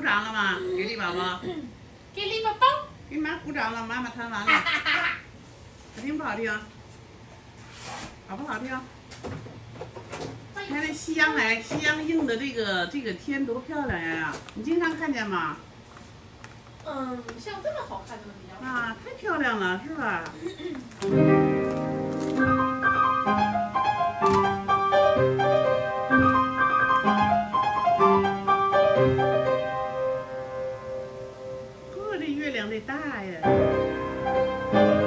掌了吗？给力宝宝，给力宝宝，给妈鼓掌了，妈妈弹完了，好听不好听？好不好听？看这夕阳来，夕阳映的这个这个天多漂亮呀！你经常看见吗？嗯，像这么好看的比较。啊，太漂亮了，是吧？月亮的大呀。